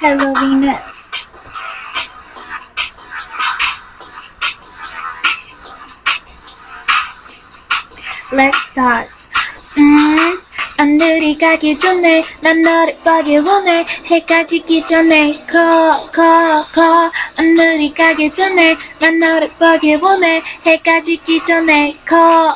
Hello, it. Let's start. Mm -hmm. 하늘이 가기 전에 난 너를 보기 원해. 해가 지기 전에 call 하늘이 가기 전에 난 너를 보기 원해. 해가 지기 전에 call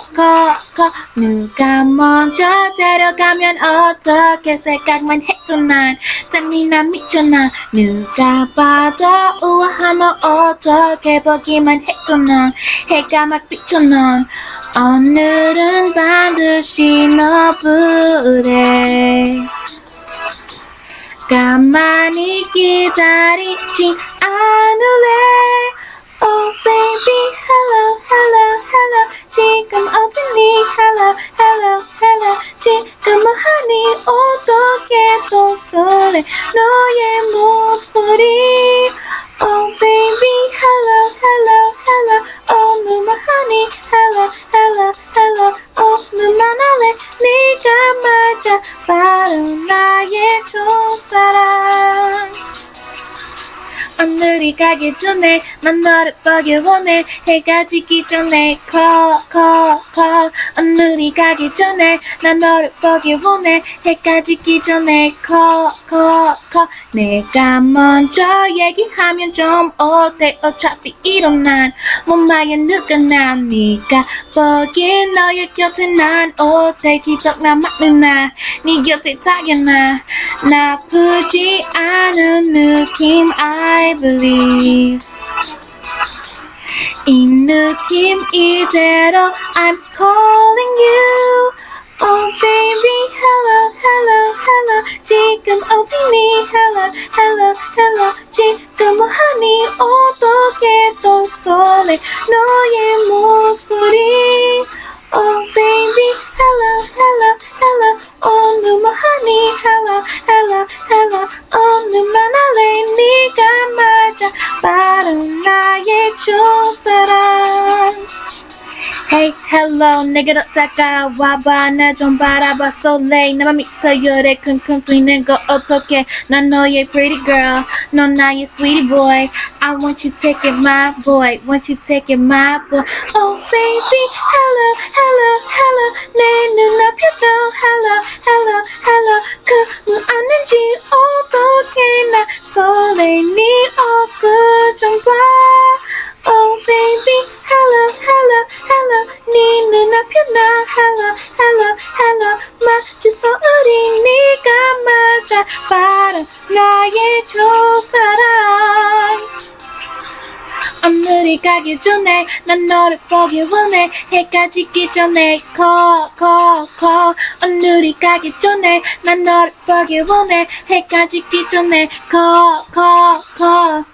누가 먼저 데려가면 어떻게 생각만 해도 난 땀이나 미쳐나. 누가 봐도 우아하면 어떻게 보기만 해도 난 해가 막 비쳐 넌 오늘은 반드시 너 부래 가만히 기다리지 않을래? Oh baby hello hello hello. 지금 어디니? Hello hello hello. 지금 뭐하니 어떻게 또 설레 너의 목소리 네가 맞아 바로 나의 첫사랑 오늘이 가기 전에 난 너를 보기 원해 해가 지기 전에 call call call 오늘이 가기 전에 난 너를 보기 원해 해가 지기 전에 call call call 내가 먼저 얘기하면 좀 어때? 어차피 이런 난 몸마에 누구나 네가 보기 너의 곁에 난 어때? 기적 남았는 나네 곁에 사겨나 나쁘지 않은 느낌 I believe 이 느낌 이대로 I'm calling you Oh baby hello hello hello 지금 어디니 hello hello hello 지금 뭐하니 어떻게 또 설레 너의 목소 맞아 바로 나의 첫사랑 Hey, hello, 내게로 다가와봐, 나 좀 바라봐, so late. 나만 미쳐, 열에 킁킁 뛰는 거 어떡해. 난 너의 pretty girl, 넌 나의 sweetie boy. I want you to take it, my boy, want you to take it, my boy. Oh, baby, hello, hello, hello. 내 눈앞에도 hello, hello, hello. 마주서 우리 네가 맞아. 바로 나의 첫사랑. 오늘이 가기 전에 난 너를 보기 원해. 해가 지기 전에 call 오늘이 가기 전에 난 너를 보기 원해. 해가 지기 전에 call